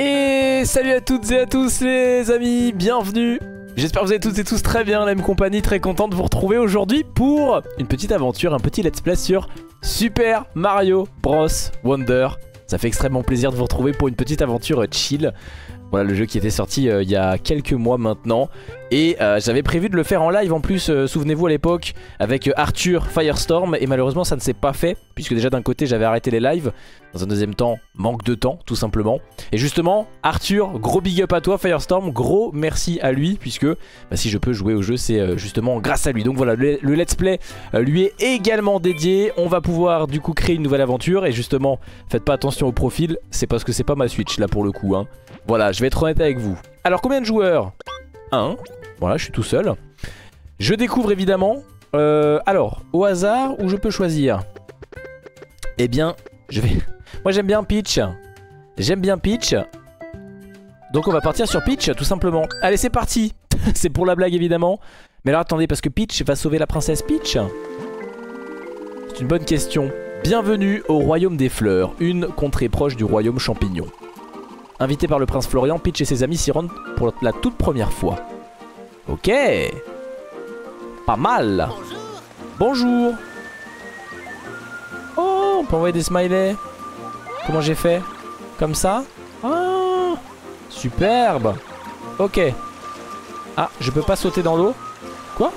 Et salut à toutes et à tous les amis, bienvenue. J'espère que vous allez toutes et tous très bien, la même compagnie, très content de vous retrouver aujourd'hui pour une petite aventure, un petit let's play sur Super Mario Bros. Wonder. Ça fait extrêmement plaisir de vous retrouver pour une petite aventure chill. Voilà le jeu qui était sorti euh, il y a quelques mois maintenant Et euh, j'avais prévu de le faire en live en plus euh, Souvenez-vous à l'époque avec Arthur Firestorm. Et malheureusement ça ne s'est pas fait Puisque déjà d'un côté j'avais arrêté les lives. Dans un deuxième temps manque de temps tout simplement. Et justement Arthur gros big up à toi Firestorm. Gros merci à lui puisque bah, si je peux jouer au jeu c'est justement grâce à lui. Donc voilà le, le let's play lui est également dédié. On va pouvoir du coup créer une nouvelle aventure. Et justement faites pas attention au profil. C'est parce que c'est pas ma Switch là pour le coup hein. Voilà, je vais être honnête avec vous. Alors, combien de joueurs? 1. Voilà, je suis tout seul. Je découvre évidemment. Euh, alors, au hasard, où je peux choisir Eh bien, je vais... Moi, j'aime bien Peach. J'aime bien Peach. Donc, on va partir sur Peach, tout simplement. Allez, c'est parti C'est pour la blague, évidemment. Mais alors, attendez, parce que Peach va sauver la princesse Peach C'est une bonne question. Bienvenue au Royaume des Fleurs, une contrée proche du Royaume Champignon. Invité par le prince Florian, Peach et ses amis s'y rendent pour la toute première fois. Ok Pas mal Bonjour Oh, on peut envoyer des smileys. Comment j'ai fait Comme ça Ah Superbe Ok. Ah, je peux pas sauter dans l'eau Quoi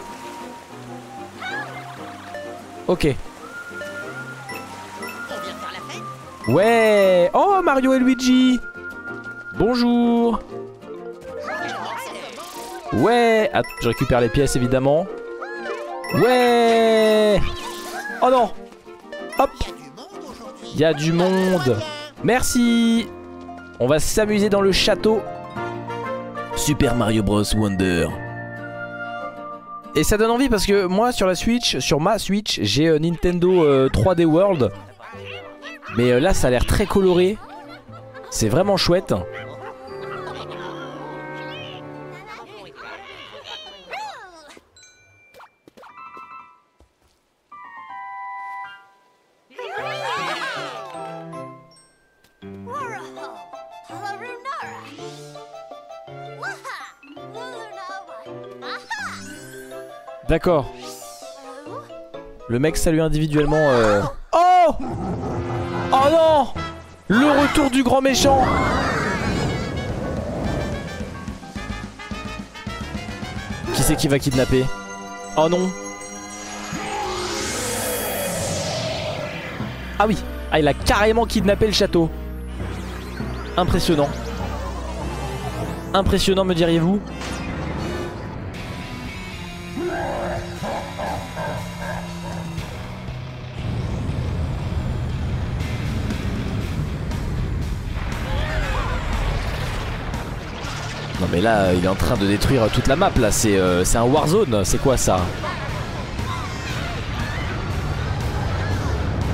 Ok. Ouais Oh, Mario et Luigi Bonjour Ouais Attends, je récupère les pièces évidemment. Ouais Oh non Hop Il y a du monde Merci On va s'amuser dans le château. Super Mario Bros Wonder. Et ça donne envie parce que moi sur la Switch, sur ma Switch, j'ai euh, Nintendo 3D euh, World. Mais euh, là ça a l'air très coloré. C'est vraiment chouette. D'accord. Le mec salue individuellement. Euh... Oh Oh non Le retour du grand méchant. Qui c'est qui va kidnapper? Oh non. Ah oui Ah il a carrément kidnappé le château. Impressionnant. Impressionnant me diriez-vous? Mais là, il est en train de détruire toute la map là, c'est euh, un Warzone, c'est quoi ça?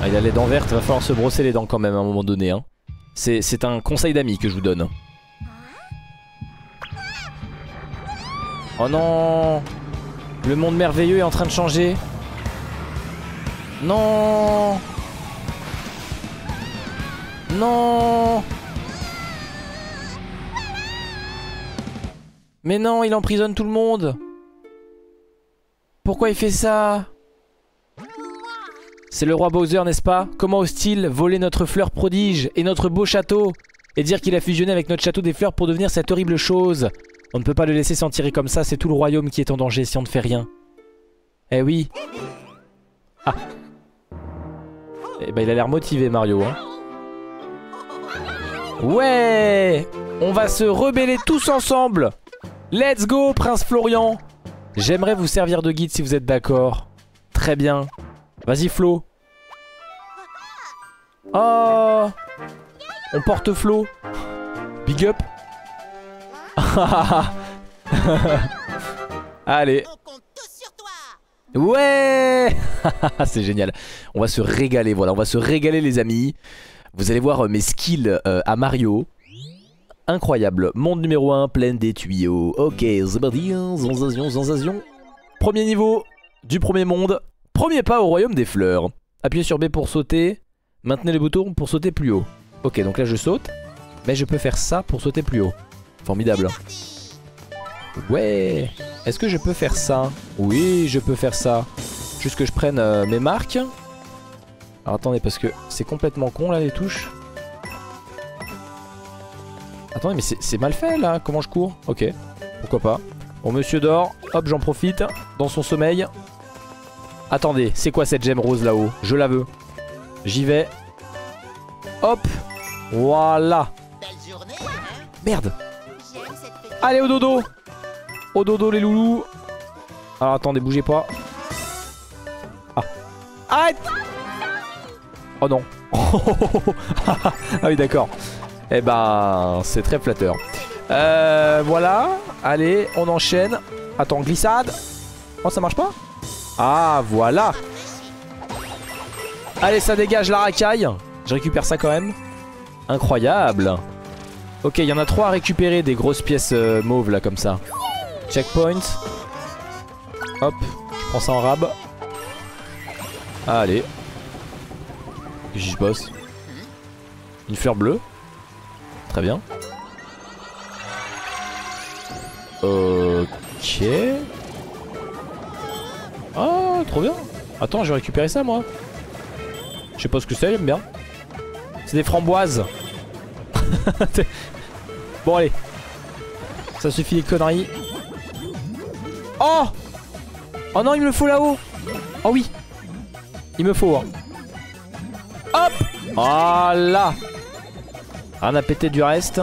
Ah, Il a les dents vertes, va falloir se brosser les dents quand même à un moment donné. Hein. C'est un conseil d'amis que je vous donne. Oh non Le monde merveilleux est en train de changer. Non Non Mais non, il emprisonne tout le monde. Pourquoi il fait ça? C'est le roi Bowser, n'est-ce pas? Comment ose-t-il voler notre fleur prodige et notre beau château Et dire qu'il a fusionné avec notre château des fleurs pour devenir cette horrible chose? On ne peut pas le laisser s'en tirer comme ça, c'est tout le royaume qui est en danger si on ne fait rien. Eh oui. Ah. Eh ben il a l'air motivé Mario hein. Ouais! On va se rebeller tous ensemble Let's go, Prince Florian J'aimerais vous servir de guide si vous êtes d'accord. Très bien. Vas-y, Flo. Oh On porte Flo. Big up. Allez. Ouais C'est génial. On va se régaler, voilà. On va se régaler, les amis. Vous allez voir mes skills euh, à Mario incroyable. Monde numéro 1, pleine des tuyaux. Ok, parti, sensation, sensation. Premier niveau du premier monde. Premier pas au royaume des fleurs. Appuyez sur B pour sauter. Maintenez le bouton pour sauter plus haut. Ok, donc là je saute. Mais je peux faire ça pour sauter plus haut. Formidable. Ouais Est-ce que je peux faire ça? Oui, je peux faire ça. Juste que je prenne euh, mes marques. Alors attendez, parce que c'est complètement con là les touches. Attendez, mais c'est mal fait là, comment je cours Ok, pourquoi pas. Bon, monsieur dort, hop, j'en profite, dans son sommeil. Attendez, c'est quoi cette gemme rose là-haut? Je la veux. J'y vais. Hop, voilà. Merde. Allez au dodo. Au dodo les loulous. Alors attendez, bougez pas. Ah. Arrête Oh non. ah oui d'accord. Eh ben, c'est très flatteur. Euh, voilà. Allez, on enchaîne. Attends, glissade. Oh, ça marche pas? Ah, voilà. Allez, ça dégage la racaille. Je récupère ça quand même. Incroyable. Ok, il y en a trois à récupérer, des grosses pièces euh, mauves là, comme ça. Checkpoint. Hop, je prends ça en rab. Allez. J'y bosse. Une fleur bleue. Très bien. Ok. Ah, trop bien. Attends, je vais récupérer ça, moi. Je sais pas ce que c'est, j'aime bien. C'est des framboises. bon, allez. Ça suffit les conneries. Oh Oh non, il me le faut là-haut. Oh oui. Il me faut. Hein. Hop Voilà Rien à péter du reste.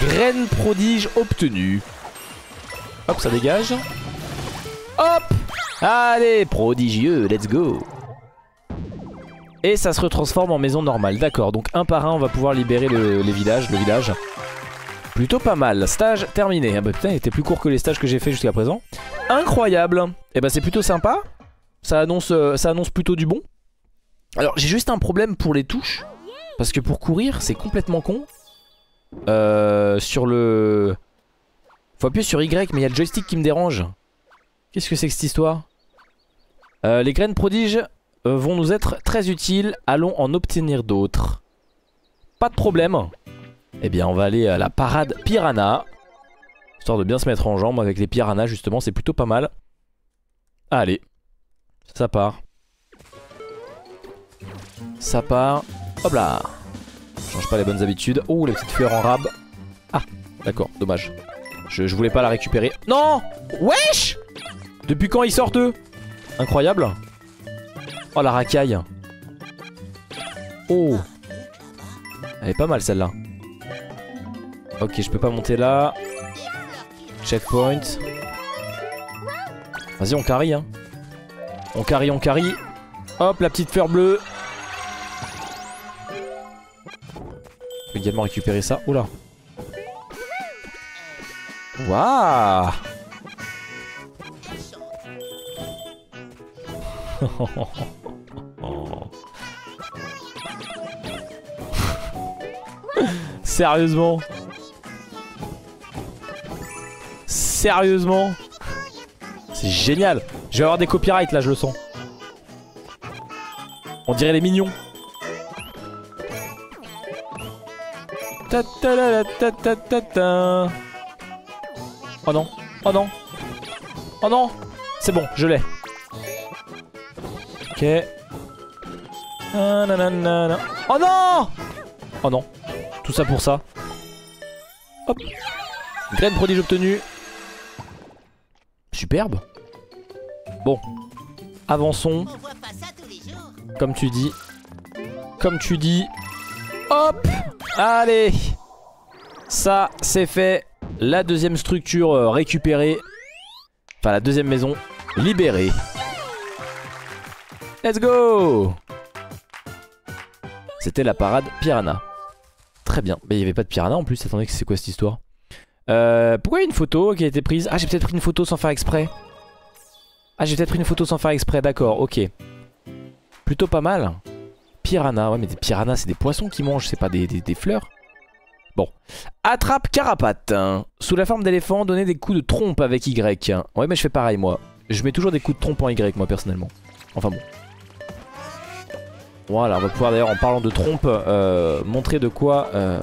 Graine prodige obtenue. Hop, ça dégage. Hop Allez, prodigieux, let's go Et ça se retransforme en maison normale. D'accord, donc un par un, on va pouvoir libérer les villages, le village. Plutôt pas mal. Stage terminé. Ah bah putain, il était plus court que les stages que j'ai fait jusqu'à présent. Incroyable Et eh bah c'est plutôt sympa. Euh, ça annonce plutôt du bon. Alors j'ai juste un problème pour les touches. Parce que pour courir, c'est complètement con. Euh, sur le... Faut appuyer sur Y, mais il y a le joystick qui me dérange. Qu'est-ce que c'est que cette histoire? Euh, Les graines prodiges euh, vont nous être très utiles. Allons en obtenir d'autres. Pas de problème. Eh bien, on va aller à la parade piranha. Histoire de bien se mettre en jambe avec les piranhas, justement. C'est plutôt pas mal. Allez. Ça part. Ça part. Hop là Change pas les bonnes habitudes. Oh, les petites fleurs en rab. Ah, d'accord, dommage. Je, voulais pas la récupérer. Non Wesh Depuis quand ils sortent eux? Incroyable. Oh, la racaille. Oh Elle est pas mal celle-là. Ok, je peux pas monter là. Checkpoint. Vas-y, on carry, hein. On carry, on carry. Hop, la petite fleur bleue. Je peux également récupérer ça. Oula. Waouh. Sérieusement. Sérieusement. C'est génial. Je vais avoir des copyrights là je le sens. On dirait les mignons Oh non, oh non, oh non, c'est bon, je l'ai. Ok. Oh non Oh non, tout ça pour ça. Hop. Graine prodige obtenue. Superbe. Bon, avançons. Comme tu dis. Comme tu dis. Hop Allez Ça, c'est fait. La deuxième structure euh, récupérée. Enfin, la deuxième maison libérée. Let's go C'était la parade piranha. Très bien. Mais il n'y avait pas de piranha en plus. Attendez, c'est quoi cette histoire? Euh, Pourquoi y a une photo qui a été prise? Ah, j'ai peut-être pris une photo sans faire exprès. Ah, j'ai peut-être pris une photo sans faire exprès. D'accord, ok. Plutôt pas mal. Piranha, ouais mais des piranhas c'est des poissons qui mangent, c'est pas des, fleurs. Bon. Attrape carapate. Sous la forme d'éléphant, donner des coups de trompe avec Y. Ouais mais je fais pareil moi. Je mets toujours des coups de trompe en Y moi personnellement. Enfin bon. Voilà, on va pouvoir d'ailleurs en parlant de trompe euh, montrer de quoi euh,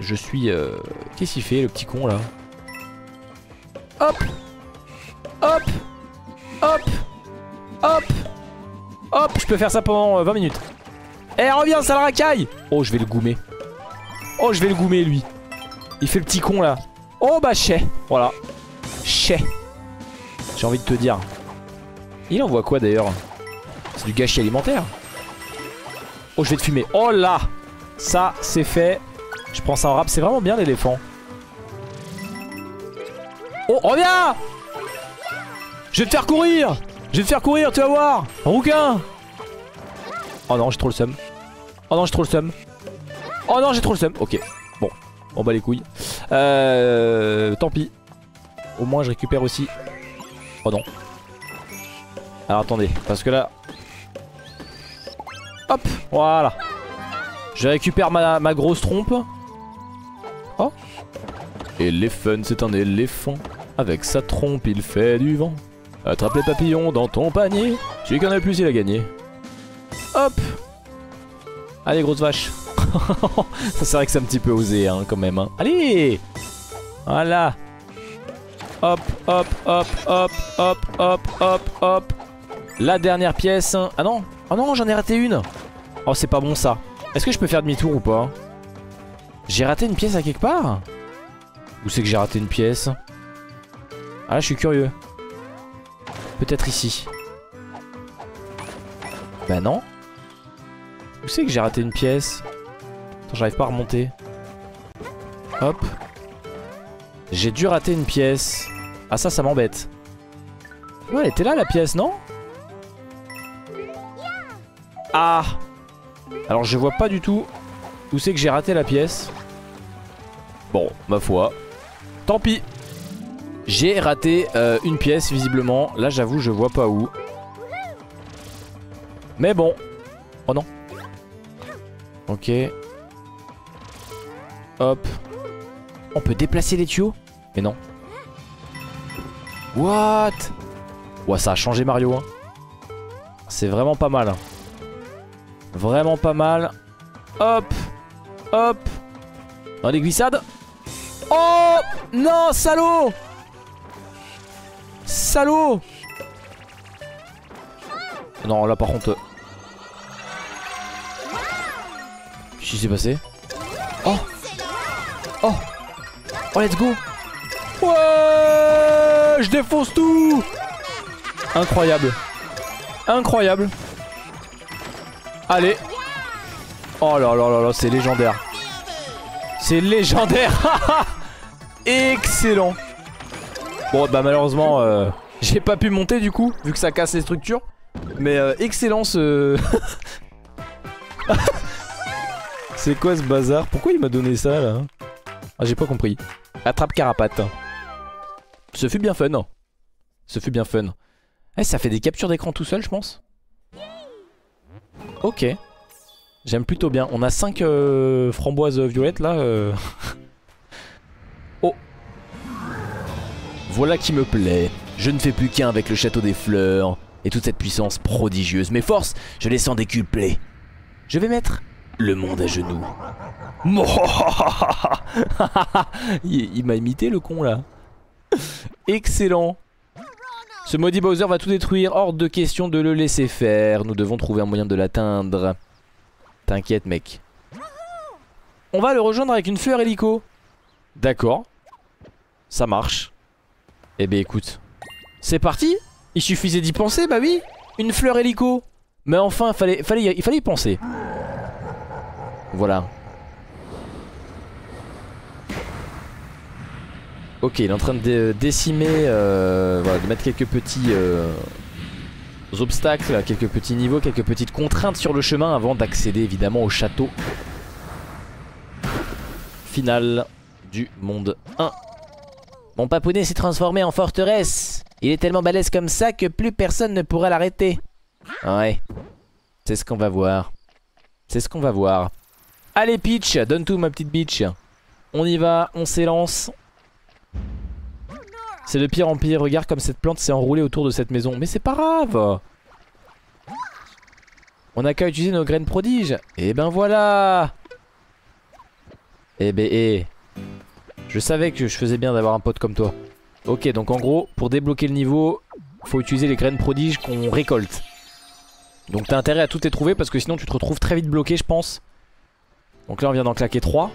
je suis... euh, Qu'est-ce qu'il fait le petit con là? Hop Hop Hop Hop Hop Je peux faire ça pendant euh, 20 minutes. Eh reviens sale racaille. Oh je vais le goumer. Oh je vais le goumer lui. Il fait le petit con là. Oh bah chais. Voilà. Chais. J'ai envie de te dire. Il envoie quoi d'ailleurs? C'est du gâchis alimentaire. Oh je vais te fumer. Oh là! Ça c'est fait. Je prends ça en rap. C'est vraiment bien l'éléphant. Oh reviens! Je vais te faire courir. Je vais te faire courir tu vas voir. Rouquin. Oh non j'ai trop le seum Oh non j'ai trop le seum Oh non j'ai trop le seum Ok bon On bat les couilles Euh Tant pis Au moins je récupère aussi Oh non Alors attendez Parce que là Hop, voilà. Je récupère ma, grosse trompe. Oh. Éléphant, c'est un éléphant. Avec sa trompe, il fait du vent. Attrape les papillons dans ton panier. Celui qui en a le plus, il a gagné. Hop. Allez, grosse vache. Ça, c'est vrai que c'est un petit peu osé, hein, quand même. hein. Allez Voilà. Hop, hop, hop, hop, hop, hop, hop, hop. La dernière pièce. Ah non Oh non, j'en ai raté une Oh, c'est pas bon ça. Est-ce que je peux faire demi-tour ou pas? J'ai raté une pièce à quelque part? Où c'est que j'ai raté une pièce? Ah là, je suis curieux. Peut-être ici. Bah non. Où c'est que j'ai raté une pièce Attends, j'arrive pas à remonter. Hop. J'ai dû rater une pièce. Ah ça, ça m'embête. Ouais, elle était là la pièce, non Ah Alors je vois pas du tout où c'est que j'ai raté la pièce. Bon, ma foi. Tant pis. J'ai raté euh, une pièce visiblement. Là j'avoue je vois pas où. Mais bon. Oh non. Ok. Hop. On peut déplacer les tuyaux? Mais non. What? Ouais ça a changé Mario hein. C'est vraiment pas mal. Vraiment pas mal. Hop. Hop. Dans les glissades. Oh Non, salaud Salaud Non, là par contre... Qu'est-ce qui s'est passé Oh Oh Oh, let's go Ouais Je défonce tout Incroyable. Incroyable. Allez. Oh là là là là, c'est légendaire. C'est légendaire. Excellent. Bon, bah malheureusement, euh, j'ai pas pu monter du coup, vu que ça casse les structures. Mais euh, excellent ce... c'est quoi ce bazar? Pourquoi il m'a donné ça là? Ah, j'ai pas compris. Attrape carapate. Ce fut bien fun. Ce fut bien fun. Eh, ça fait des captures d'écran tout seul, je pense. Ok. J'aime plutôt bien. On a 5 framboises violettes là. euh. oh. Voilà qui me plaît. Je ne fais plus qu'un avec le château des fleurs. Et toute cette puissance prodigieuse. Mes forces, je les sens décuplées. Je vais mettre le monde à genoux. il m'a imité le con là. Excellent. Ce maudit Bowser va tout détruire, hors de question de le laisser faire. Nous devons trouver un moyen de l'atteindre. T'inquiète mec. On va le rejoindre avec une fleur hélico. D'accord. Ça marche. Eh ben écoute. C'est parti Il suffisait d'y penser, bah oui Une fleur hélico Mais enfin, fallait, fallait, il fallait y penser. Voilà. Ok, il est en train de dé- décimer, euh, voilà, de mettre quelques petits euh, obstacles, quelques petits niveaux, quelques petites contraintes sur le chemin avant d'accéder évidemment au château final du monde 1. Mon papounet s'est transformé en forteresse. Il est tellement balèze comme ça que plus personne ne pourra l'arrêter. Ouais, c'est ce qu'on va voir. C'est ce qu'on va voir. Allez Peach, donne tout ma petite bitch. On y va, on s'élance. C'est de pire en pire, regarde comme cette plante s'est enroulée autour de cette maison. Mais c'est pas grave On a qu'à utiliser nos graines prodiges. Et ben voilà Eh ben eh. Je savais que je faisais bien d'avoir un pote comme toi. Ok, donc en gros, pour débloquer le niveau, faut utiliser les graines prodiges qu'on récolte. Donc t'as intérêt à tout les trouver parce que sinon tu te retrouves très vite bloqué, je pense. Donc là, on vient d'en claquer 3.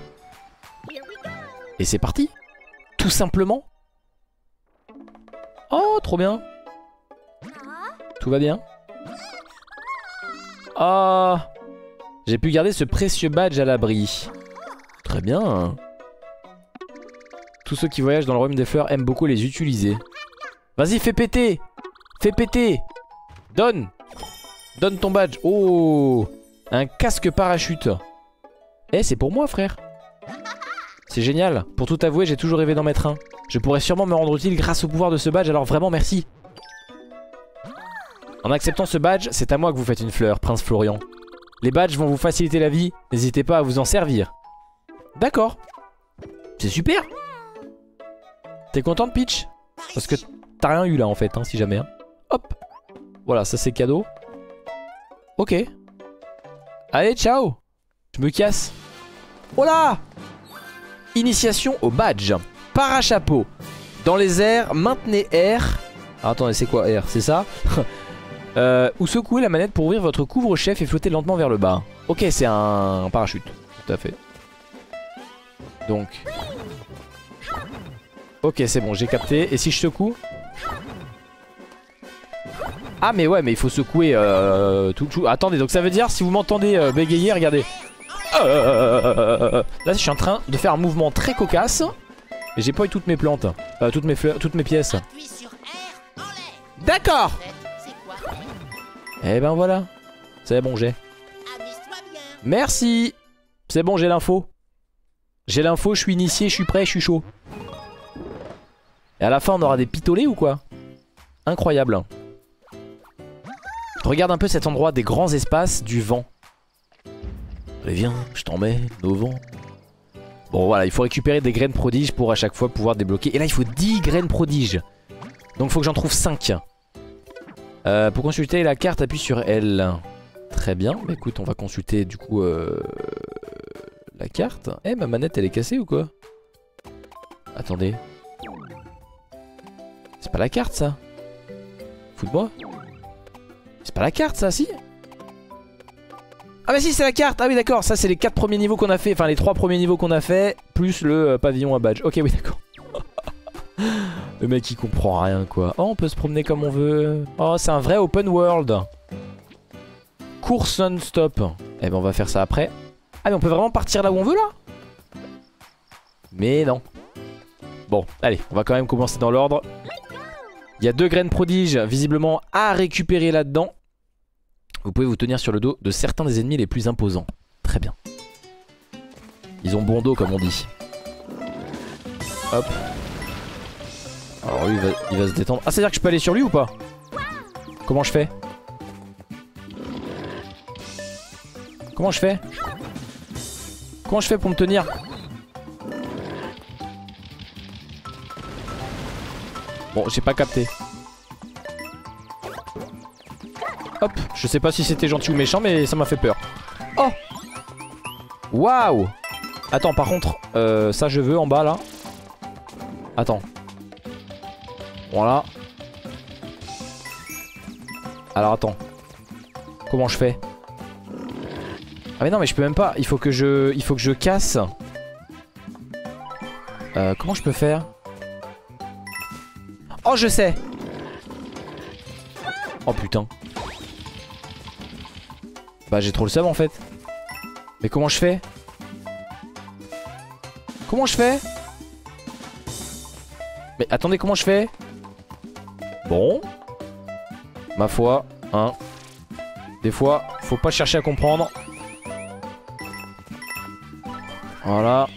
Et c'est parti. Tout simplement. Oh, trop bien. Tout va bien. Oh J'ai pu garder ce précieux badge à l'abri. Très bien. Tous ceux qui voyagent dans le royaume des fleurs aiment beaucoup les utiliser. Vas-y, fais péter. Fais péter. Donne. Donne ton badge. Oh. Un casque parachute Eh, c'est pour moi, frère c'est génial. Pour tout avouer, j'ai toujours rêvé d'en mettre un. Je pourrais sûrement me rendre utile grâce au pouvoir de ce badge, alors vraiment merci. En acceptant ce badge, c'est à moi que vous faites une fleur, Prince Florian. Les badges vont vous faciliter la vie, n'hésitez pas à vous en servir. D'accord. C'est super. T'es contente, Peach? Parce que t'as rien eu là en fait, hein, si jamais. Hein. Hop. Voilà, ça c'est cadeau. Ok. Allez, ciao. Je me casse. Oh là Initiation au badge. Parachapeau. Dans les airs, maintenez R. Ah, attendez, c'est quoi R C'est ça? Euh, Ou secouez la manette pour ouvrir votre couvre-chef et flotter lentement vers le bas. Ok, c'est un parachute. Tout à fait. Donc. Ok, c'est bon, j'ai capté. Et si je secoue? Ah, mais ouais, mais il faut secouer euh, tout, tout. Attendez, donc ça veut dire, si vous m'entendez euh, bégayer, regardez. Là, je suis en train de faire un mouvement très cocasse. Mais j'ai pas eu toutes mes plantes. Euh, toutes mes fleurs, toutes mes pièces. D'accord Eh ben voilà. C'est bon, j'ai. Merci C'est bon, j'ai l'info. J'ai l'info, je suis initié, je suis prêt, je suis chaud. Et à la fin, on aura des pitolets ou quoi? Incroyable. Regarde un peu cet endroit des grands espaces du vent. Allez viens, je t'en mets, au vent. Bon voilà, il faut récupérer des graines prodiges pour à chaque fois pouvoir débloquer. Et là il faut 10 graines prodiges. Donc il faut que j'en trouve 5. Euh, pour consulter la carte, appuie sur L. Très bien, bah, écoute, on va consulter du coup euh, la carte. Eh, ma manette elle est cassée ou quoi? Attendez. C'est pas la carte ça? Foute-moi. C'est pas la carte ça, si? Ah bah si c'est la carte. Ah oui d'accord. Ça c'est les 4 premiers niveaux qu'on a fait. Enfin les 3 premiers niveaux qu'on a fait Plus le euh, pavillon à badge. Ok oui d'accord. Le mec il comprend rien quoi. Oh on peut se promener comme on veut. Oh c'est un vrai open world. Course non-stop. Eh ben on va faire ça après. Ah mais on peut vraiment partir là où on veut là? Mais non. Bon allez on va quand même commencer dans l'ordre. Il y a deux graines prodiges visiblement à récupérer là-dedans vous pouvez vous tenir sur le dos de certains des ennemis les plus imposants. Très bien. Ils ont bon dos comme on dit. Hop. Alors lui il va, se détendre. Ah c'est à dire que je peux aller sur lui ou pas? Comment je fais? Comment je fais? Comment je fais pour me tenir? Bon j'ai pas capté Hop, je sais pas si c'était gentil ou méchant, mais ça m'a fait peur. Oh Waouh Attends, par contre, euh, ça je veux en bas là. Attends. Voilà. Alors attends. Comment je fais? Ah mais non mais je peux même pas. Il faut que je, il faut que je casse. Euh, comment je peux faire? Oh je sais Oh putain bah j'ai trop le seum en fait. Mais comment je fais Comment je fais Mais attendez comment je fais Bon. Ma foi, hein. Des fois, faut pas chercher à comprendre. Voilà.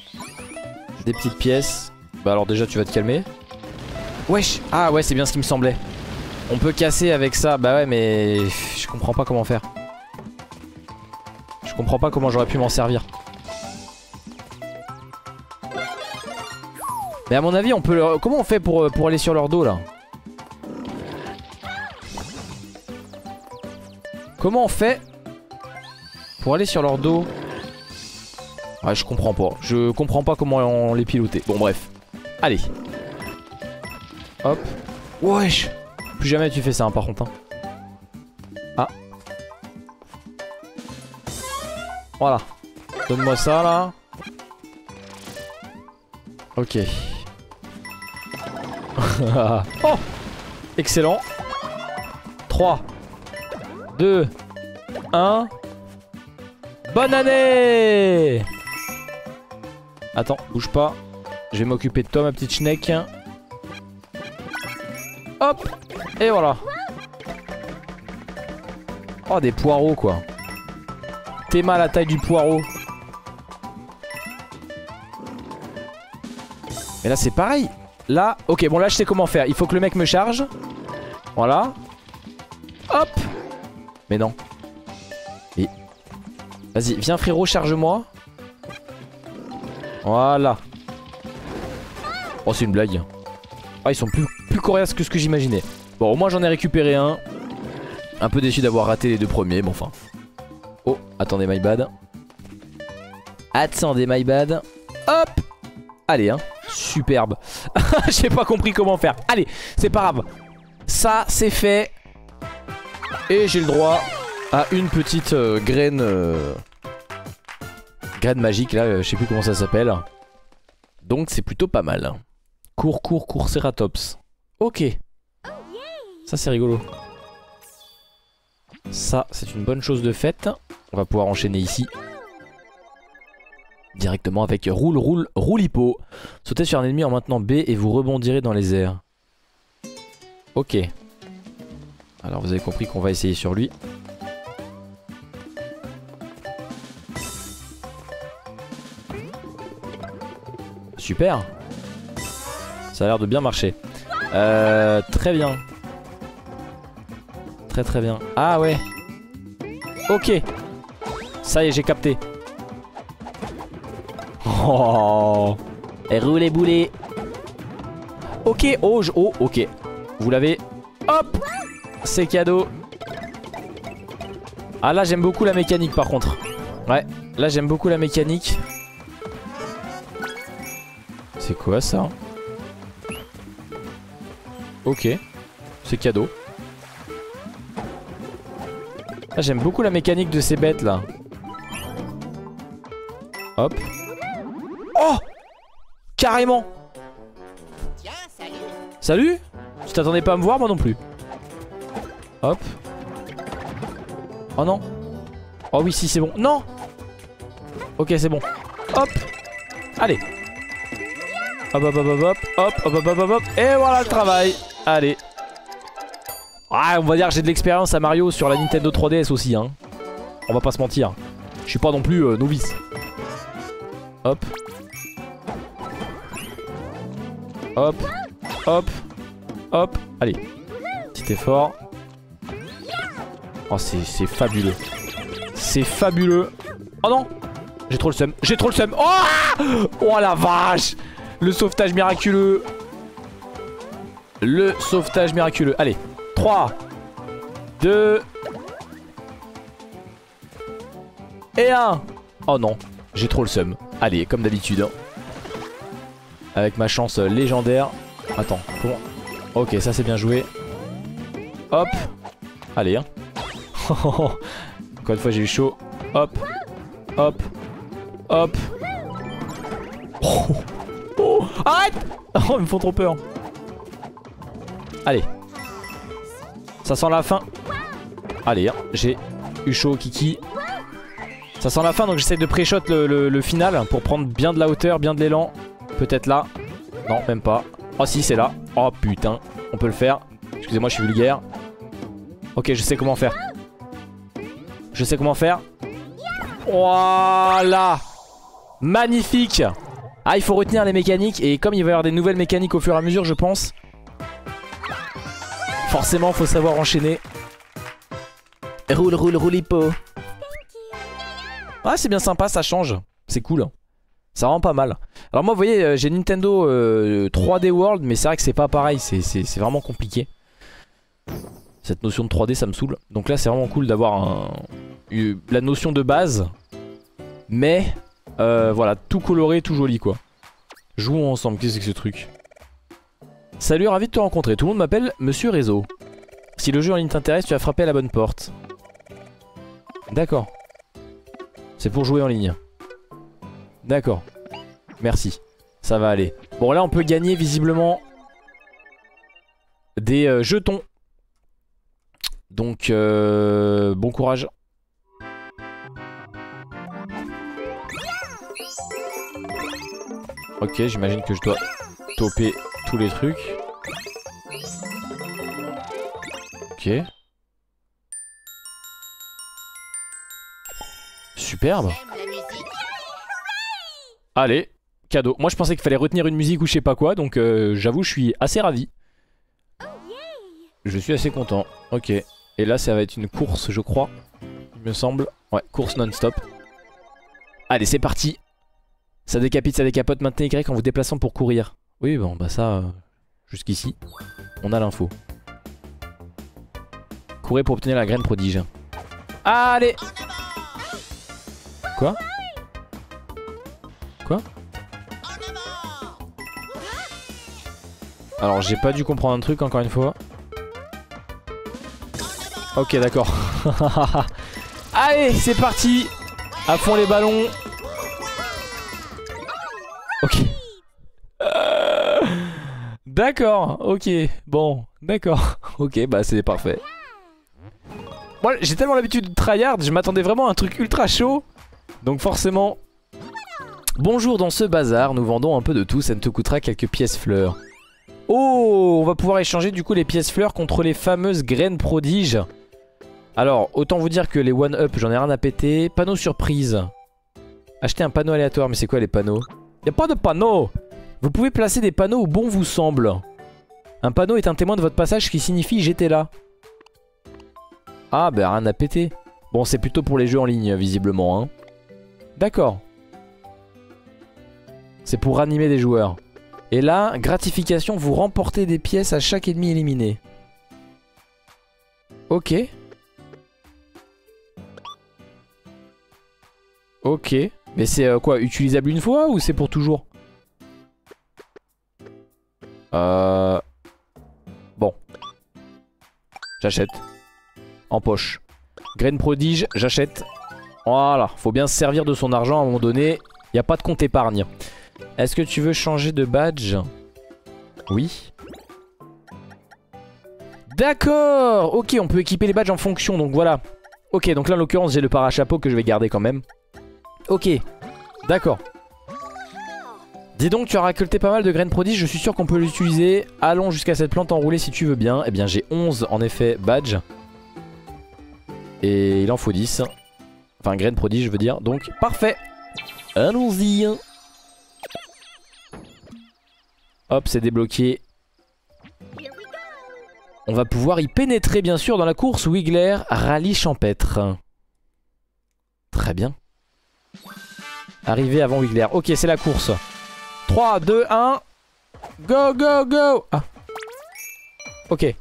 Des petites pièces. Bah alors déjà tu vas te calmer. Wesh Ah ouais c'est bien ce qui me semblait. On peut casser avec ça. Bah ouais mais je comprends pas comment faire. Pas comment j'aurais pu m'en servir. Mais à mon avis, on peut leur... Comment on fait pour, euh, pour aller sur leur dos, là? Comment on fait Pour aller sur leur dos? Ouais, je comprends pas. Je comprends pas comment on les piloter. Bon, bref. Allez. Hop. Wesh. Plus jamais tu fais ça, hein, par contre. Hein. Voilà. Donne-moi ça, là. Ok. oh Excellent. 3, 2, 1. Bonne année Attends, bouge pas. Je vais m'occuper de toi, ma petite schneck. Hop Et voilà. Oh, des poireaux, quoi. À la taille du poireau. Mais là, c'est pareil. Là, ok, bon, là, je sais comment faire. Il faut que le mec me charge. Voilà. Hop Mais non. Et... Vas-y, viens frérot, charge-moi. Voilà. Oh, c'est une blague. Ah, ils sont plus, plus coriaces que ce que j'imaginais. Bon, au moins j'en ai récupéré un. Un peu déçu d'avoir raté les deux premiers, mais enfin. Oh, attendez, my bad. Attendez, my bad. Hop Allez, hein. Superbe. J'ai pas compris comment faire. Allez, c'est pas grave. Ça, c'est fait. Et j'ai le droit à une petite euh, graine... Euh, graine magique, là, euh, je sais plus comment ça s'appelle. Donc c'est plutôt pas mal. Cours, cours, cours, Ceratops. Ok. Ça, c'est rigolo. Ça, c'est une bonne chose de faite. On va pouvoir enchaîner ici. Directement avec roule, roule, roule hippo. Sautez sur un ennemi en maintenant B et vous rebondirez dans les airs. Ok. Alors vous avez compris qu'on va essayer sur lui. Super Ça a l'air de bien marcher. Euh, très bien. Très très bien. Ah ouais. Ok. Ça y est, j'ai capté. Oh. Et roulez boulet. Ok. Oh, oh, ok. Vous l'avez. Hop c'est cadeau. Ah là j'aime beaucoup la mécanique par contre. Ouais, là j'aime beaucoup la mécanique. C'est quoi ça? Ok, c'est cadeau. Ah, j'aime beaucoup la mécanique de ces bêtes là. Hop. Oh Carrément salut Tu t'attendais pas à me voir moi non plus Hop. Oh non. Oh oui, si, c'est bon. Non Ok, c'est bon. Hop. Allez. Hop, hop, hop, hop, hop, hop, hop, hop. Et voilà le travail. Allez. Ah, on va dire que j'ai de l'expérience à Mario sur la Nintendo 3DS aussi, hein. On va pas se mentir. Je suis pas non plus euh, novice. Hop. Hop. Hop. Hop. Allez. Petit effort. Oh, c'est fabuleux. C'est fabuleux. Oh non J'ai trop le seum. J'ai trop le seum. Oh Oh la vache Le sauvetage miraculeux. Le sauvetage miraculeux. Allez. 3, 2, et 1. Oh non. J'ai trop le seum. Allez, comme d'habitude. Avec ma chance légendaire. Attends, comment? Ok, ça c'est bien joué. Hop. Allez, hein. Encore une fois, j'ai eu chaud. Hop. Hop. Hop. Oh. Arrête Oh, ils me font trop peur. Allez. Ça sent la fin. Allez, hein, j'ai eu chaud, Kiki. Ça sent la fin, donc j'essaie de pré-shot le, le, final pour prendre bien de la hauteur, bien de l'élan. Peut-être là. Non, même pas. Oh si, c'est là. Oh putain, on peut le faire. Excusez-moi, je suis vulgaire. Ok, je sais comment faire. Je sais comment faire. Voilà Magnifique Ah, il faut retenir les mécaniques. Et comme il va y avoir des nouvelles mécaniques au fur et à mesure, je pense. Forcément, faut savoir enchaîner. Roule, roule, roule, hippo. Ah, c'est bien sympa, ça change. C'est cool. Ça rend pas mal. Alors moi, vous voyez, euh, j'ai Nintendo 3D euh, World, mais c'est vrai que c'est pas pareil. C'est vraiment compliqué. Cette notion de 3D, ça me saoule. Donc là, c'est vraiment cool d'avoir la notion de base. Mais, euh, voilà, tout coloré, tout joli, quoi. Jouons ensemble, qu'est-ce que c'est que ce truc? Salut, ravi de te rencontrer. Tout le monde m'appelle Monsieur Réseau. Si le jeu en ligne t'intéresse, tu as frappé à la bonne porte. D'accord. C'est pour jouer en ligne. D'accord. Merci. Ça va aller. Bon, là, on peut gagner visiblement des euh, jetons. Donc, euh, bon courage. Ok, j'imagine que je dois toper tous les trucs. Ok. Superbe. Allez, cadeau. Moi je pensais qu'il fallait retenir une musique ou je sais pas quoi, donc euh, j'avoue je suis assez ravi. Je suis assez content. Ok. Et là ça va être une course je crois. Il me semble. Ouais, course non-stop. Allez c'est parti. Ça décapite, ça décapote, maintenez Y en vous déplaçant pour courir. Oui bon bah ça, euh, jusqu'ici, on a l'info. Courez pour obtenir la graine prodige. Allez Quoi Quoi Alors j'ai pas dû comprendre un truc encore une fois. Ok d'accord. Allez c'est parti À fond les ballons D'accord, ok, bon, d'accord, ok, bah c'est parfait. Moi j'ai tellement l'habitude de tryhard, je m'attendais vraiment à un truc ultra chaud. Donc forcément... Bonjour, dans ce bazar, nous vendons un peu de tout, ça ne te coûtera quelques pièces fleurs. Oh, on va pouvoir échanger du coup les pièces fleurs contre les fameuses graines prodiges. Alors, autant vous dire que les one-up, j'en ai rien à péter. Panneau surprise. Acheter un panneau aléatoire, mais c'est quoi les panneaux? Y'a pas de panneau Vous pouvez placer des panneaux où bon vous semble. Un panneau est un témoin de votre passage qui signifie j'étais là. Ah bah rien à péter. Bon c'est plutôt pour les jeux en ligne visiblement hein. D'accord. C'est pour ranimer des joueurs. Et là, gratification, vous remportez des pièces à chaque ennemi éliminé. Ok. Ok. Mais c'est euh, quoi Utilisable une fois ou c'est pour toujours? Euh... Bon. J'achète. En poche. Graine prodige, j'achète. Voilà, faut bien se servir de son argent à un moment donné. Il a pas de compte épargne. Est-ce que tu veux changer de badge? Oui. D'accord Ok, on peut équiper les badges en fonction, donc voilà. Ok, donc là en l'occurrence j'ai le parachapeau que je vais garder quand même. Ok, d'accord. Dis donc, tu as récolté pas mal de graines prodiges, je suis sûr qu'on peut l'utiliser. Allons jusqu'à cette plante enroulée si tu veux bien. Eh bien, j'ai 11 en effet badge. Et il en faut 10. Enfin, graines prodiges, je veux dire. Donc, parfait. Allons-y. Hop, c'est débloqué. On va pouvoir y pénétrer, bien sûr, dans la course Wiggler Rallye Champêtre. Très bien. Arrivé avant Wiggler. Ok, c'est la course. 3, 2, 1. Go, go, go Ah. Ok.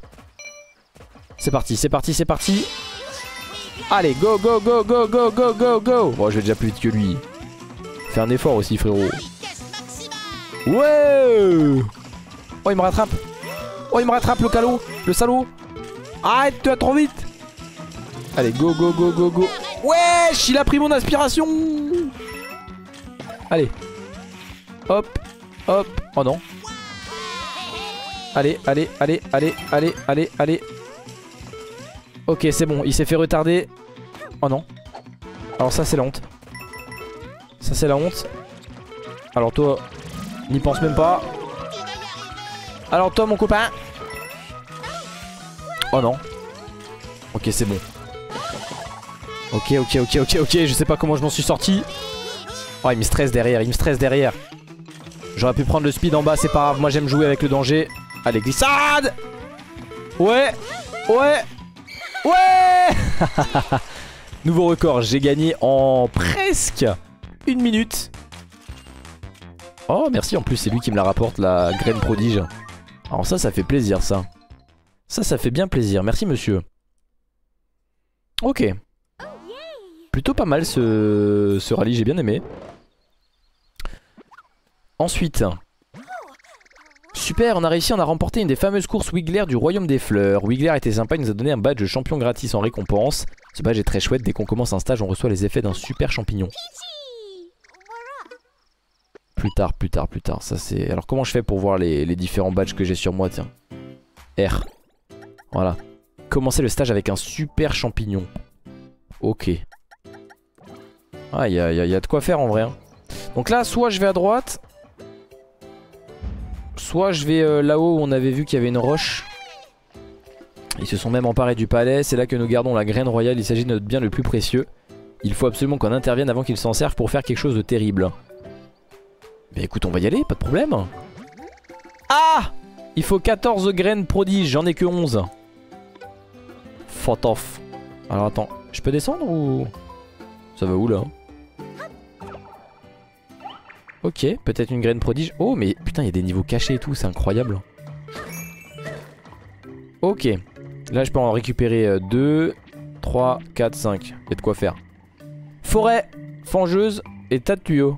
C'est parti, c'est parti, c'est parti. Allez, go, go, go, go, go, go, go, go Bon, je vais déjà plus vite que lui. Fais un effort aussi, frérot. Ouais Oh, il me rattrape. Oh, il me rattrape, le calot. Le salaud. Arrête, tu vas trop vite. Allez, go, go, go, go, go. Wesh, il a pris mon aspiration. Allez. Hop, hop. Oh non. Allez, allez, allez, allez, allez, allez, allez. Ok, c'est bon, il s'est fait retarder. Oh non. Alors ça, c'est la honte. Ça, c'est la honte. Alors toi, n'y pense même pas. Alors toi, mon copain. Oh non. Ok, c'est bon. Ok, ok, ok, ok, ok. Je sais pas comment je m'en suis sorti. Oh, il me stresse derrière, il me stresse derrière. J'aurais pu prendre le speed en bas, c'est pas grave. Moi, j'aime jouer avec le danger. Allez, glissade Ouais Ouais Ouais Nouveau record, j'ai gagné en presque une minute. Oh, merci, en plus, c'est lui qui me la rapporte, la graine prodige. Alors ça, ça fait plaisir, ça. Ça, ça fait bien plaisir. Merci, monsieur. Ok. Plutôt pas mal ce, ce rallye, j'ai bien aimé. Ensuite. Super, on a réussi, on a remporté une des fameuses courses Wiggler du Royaume des Fleurs. Wiggler était sympa, il nous a donné un badge champion gratis en récompense. Ce badge est très chouette, dès qu'on commence un stage, on reçoit les effets d'un super champignon. Plus tard, plus tard, plus tard. Ça c'est. Alors comment je fais pour voir les, différents badges que j'ai sur moi Tiens. R. Voilà. Commencer le stage avec un super champignon. Ok. Ah, il y a, de quoi faire en vrai. Hein. Donc là, soit je vais à droite. Soit je vais euh, là-haut où on avait vu qu'il y avait une roche. Ils se sont même emparés du palais. C'est là que nous gardons la graine royale. Il s'agit de notre bien le plus précieux. Il faut absolument qu'on intervienne avant qu'ils s'en servent pour faire quelque chose de terrible. Mais écoute, on va y aller, pas de problème. Ah Il faut 14 graines prodiges, j'en ai que 11. Fot off. Alors attends, je peux descendre ou... Ça va où là? Ok, peut-être une graine prodige. Oh, mais putain, il y a des niveaux cachés et tout, c'est incroyable. Ok. Là, je peux en récupérer 2, 3, 4, 5. Il y a de quoi faire. Forêt, fangeuse et tas de tuyaux.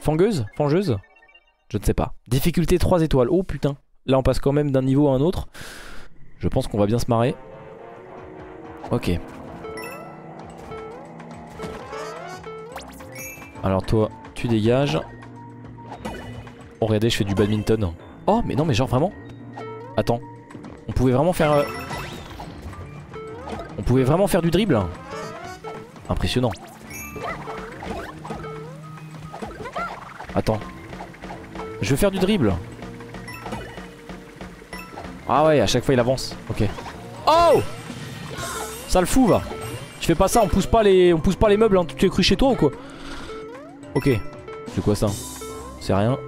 Fangeuse Fangeuse? Je ne sais pas. Difficulté 3 étoiles. Oh putain. Là, on passe quand même d'un niveau à un autre. Je pense qu'on va bien se marrer. Ok. Alors toi, tu. Oh regardez, je fais du badminton. Oh mais non mais genre vraiment Attends. On pouvait vraiment faire... Euh, on pouvait vraiment faire du dribble Impressionnant. Attends. Je veux faire du dribble. Ah ouais, à chaque fois il avance. Ok. Oh Ça le fout va. Tu fais pas ça, on pousse pas les, on pousse pas les meubles. Hein. Tu es cru chez toi ou quoi? Ok. C'est quoi ça C'est rien.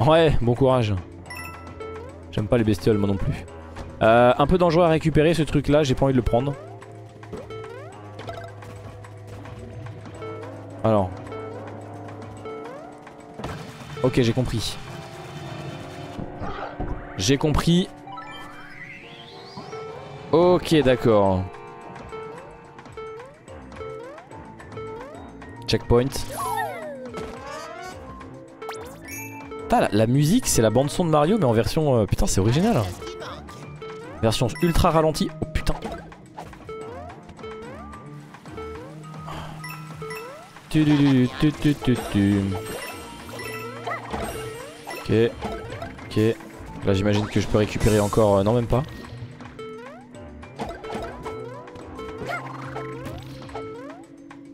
Ouais, bon courage. J'aime pas les bestioles moi non plus. Euh, un peu dangereux à récupérer ce truc là, j'ai pas envie de le prendre. Alors. Ok, j'ai compris. J'ai compris. Ok, d'accord. Checkpoint. Putain, la, musique, c'est la bande son de Mario, mais en version... Euh, putain, c'est original. Hein. Version ultra ralentie. Oh putain. Ok. Ok. Là j'imagine que je peux récupérer encore... Euh, non même pas.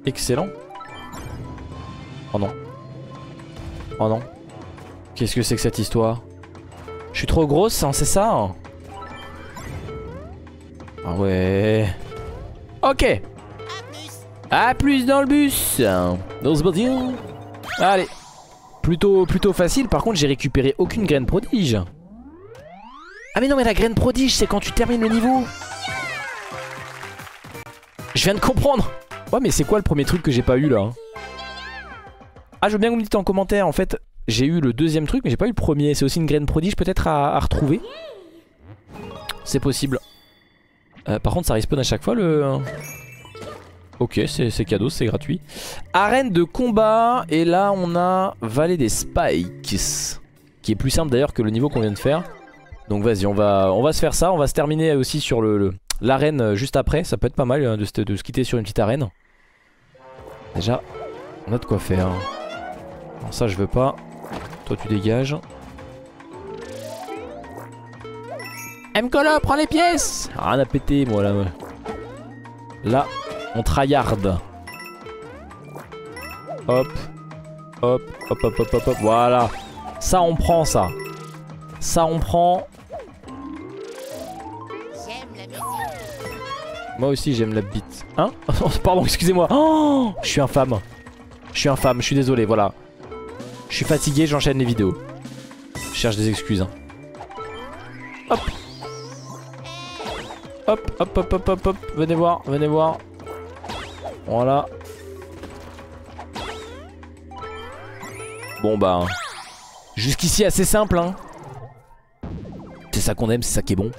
Excellent. Oh non. Oh non. Qu'est-ce que c'est que cette histoire? Je suis trop grosse, hein, c'est ça hein? Ah ouais. Ok. A plus dans le bus. Dans. Allez. Plutôt, plutôt facile. Par contre, j'ai récupéré aucune graine prodige. Ah mais non, mais la graine prodige, c'est quand tu termines le niveau. Je viens de comprendre. Ouais, mais c'est quoi le premier truc que j'ai pas eu là hein? Ah, je veux bien que vous me dites en commentaire. En fait, j'ai eu le deuxième truc, mais j'ai pas eu le premier. C'est aussi une graine prodige peut-être à, retrouver. C'est possible. Euh, par contre, ça respawn à chaque fois le... Ok, c'est cadeau, c'est gratuit. Arène de combat. Et là, on a Vallée des Spikes. Qui est plus simple d'ailleurs que le niveau qu'on vient de faire. Donc vas-y, on va, on va se faire ça. On va se terminer aussi sur le l'arène juste après. Ça peut être pas mal hein, de, se quitter sur une petite arène. Déjà, on a de quoi faire. Alors ça, je veux pas. Toi, tu dégages. Mcolo, prends les pièces Rien à péter, moi, là. Là, on tryhard. Hop. Hop, hop, hop, hop, hop, hop. Voilà. Ça, on prend, ça. Ça, on prend. Moi aussi, j'aime la bite. Hein? Pardon, excusez-moi. Oh je suis infâme. Je suis infâme, je suis désolé, voilà. Je suis fatigué, j'enchaîne les vidéos. Je cherche des excuses. Hein. Hop. Hop, hop, hop, hop, hop, hop. Venez voir, venez voir. Voilà. Bon bah. Jusqu'ici assez simple hein. C'est ça qu'on aime, c'est ça qui est bon.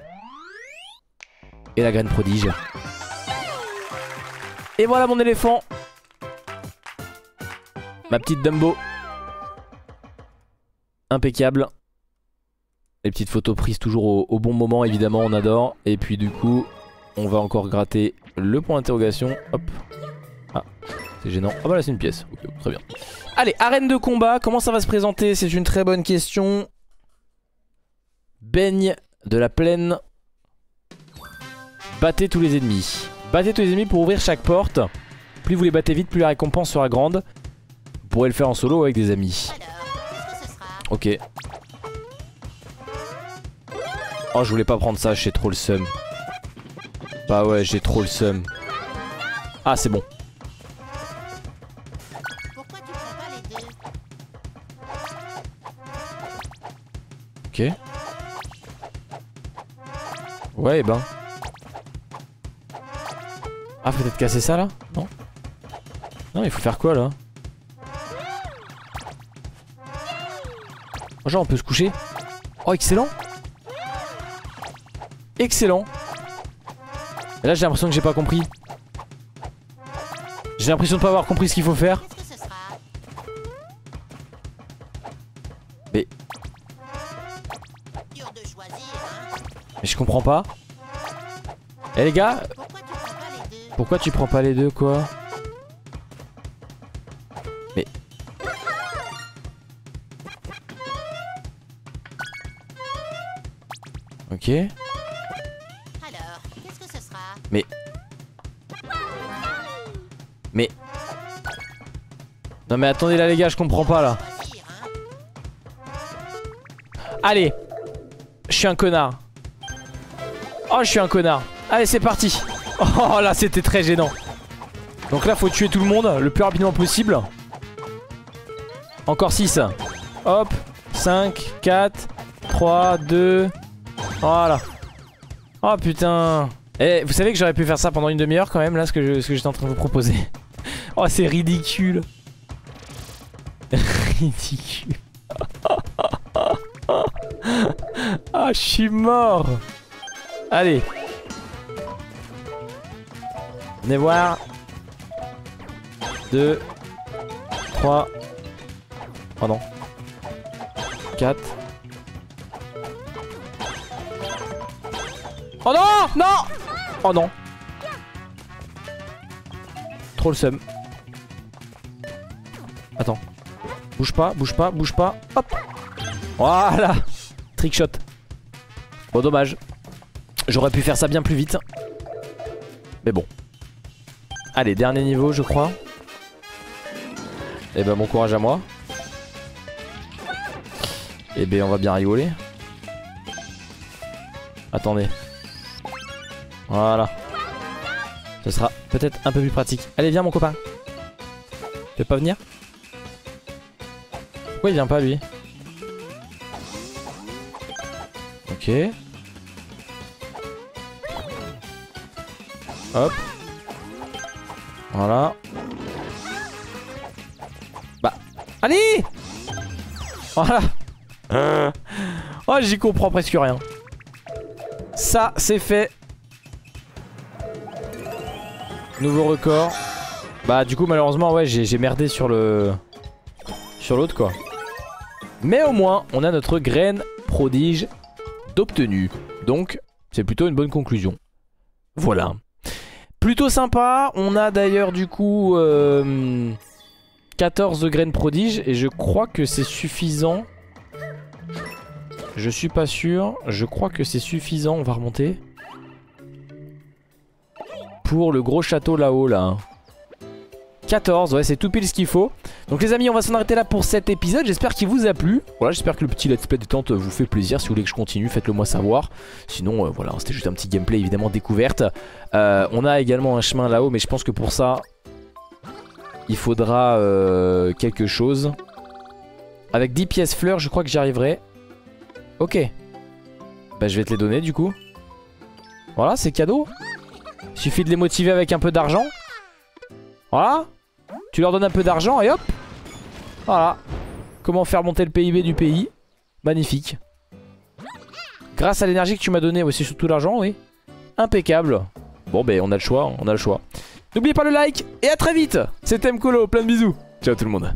Et la graine prodige. Et voilà mon éléphant. Ma petite Dumbo. Impeccable. Les petites photos prises toujours au, bon moment, évidemment, on adore. Et puis du coup, on va encore gratter le point d'interrogation. Hop. Ah, c'est gênant. Ah bah là c'est une pièce. Très bien. Allez, arène de combat. Comment ça va se présenter? C'est une très bonne question. Baigne de la plaine. Battez tous les ennemis. Battez tous les ennemis pour ouvrir chaque porte. Plus vous les battez vite, plus la récompense sera grande. Vous pourrez le faire en solo avec des amis. Ok. Oh, je voulais pas prendre ça, j'ai trop le seum. Bah ouais, j'ai trop le seum. Ah, c'est bon. Ok. Ouais, ben. Ah, faut peut-être casser ça là? Non? Non, il faut faire quoi là? Genre, on peut se coucher. Oh, excellent Excellent Et là, j'ai l'impression que j'ai pas compris. J'ai l'impression de pas avoir compris ce qu'il faut faire. Mais... Mais je comprends pas. Eh les gars Pourquoi tu prends pas les deux quoi? Ok. Mais... Mais... Non mais attendez là les gars, je comprends pas là. Allez Je suis un connard. Oh, je suis un connard. Allez, c'est parti. Oh là, c'était très gênant. Donc là, faut tuer tout le monde le plus rapidement possible. Encore 6. Hop. 5, 4, 3, 2. Voilà. Oh putain. Eh, vous savez que j'aurais pu faire ça pendant une demi-heure quand même, là, ce que j'étais en train de vous proposer. Oh, c'est ridicule. ridicule. ah, je suis mort. Allez. Venez voir. 2. 3. Oh non. 4. Oh non Non Oh non Trop le seum. Attends. Bouge pas, bouge pas, bouge pas. Hop Voilà Trickshot. Bon, dommage. J'aurais pu faire ça bien plus vite. Mais bon. Allez, dernier niveau, je crois. Et eh ben, bon courage à moi. Et eh ben, on va bien rigoler. Attendez. Voilà. Ce sera peut-être un peu plus pratique. Allez, viens mon copain. Tu veux pas venir? Pourquoi il vient pas lui Ok. Hop. Voilà. Bah. Allez Voilà. Oh, j'y comprends presque rien. Ça, c'est fait. Nouveau record. Bah du coup malheureusement ouais j'ai merdé sur le... Sur l'autre quoi. Mais au moins on a notre graine prodige d'obtenu. Donc c'est plutôt une bonne conclusion. Voilà. Plutôt sympa. On a d'ailleurs du coup 14 euh, graines prodiges et je crois que c'est suffisant. Je suis pas sûr. Je crois que c'est suffisant. On va remonter pour le gros château là-haut là. 14, ouais c'est tout pile ce qu'il faut. Donc les amis on va s'en arrêter là pour cet épisode. J'espère qu'il vous a plu. Voilà j'espère que le petit let's play détente vous fait plaisir. Si vous voulez que je continue faites-le moi savoir. Sinon euh, voilà c'était juste un petit gameplay évidemment découverte. Euh, On a également un chemin là-haut Mais je pense que pour ça Il faudra euh, quelque chose. Avec 10 pièces fleurs je crois que j'y arriverai. Ok. Bah je vais te les donner du coup. Voilà c'est cadeau Suffit de les motiver avec un peu d'argent. Voilà. Tu leur donnes un peu d'argent et hop. Voilà. Comment faire monter le PIB du pays. Magnifique. Grâce à l'énergie que tu m'as donnée, aussi surtout l'argent, oui. Impeccable. Bon, ben on a le choix, on a le choix. N'oubliez pas le like et à très vite C'était Mkolo, plein de bisous. Ciao tout le monde.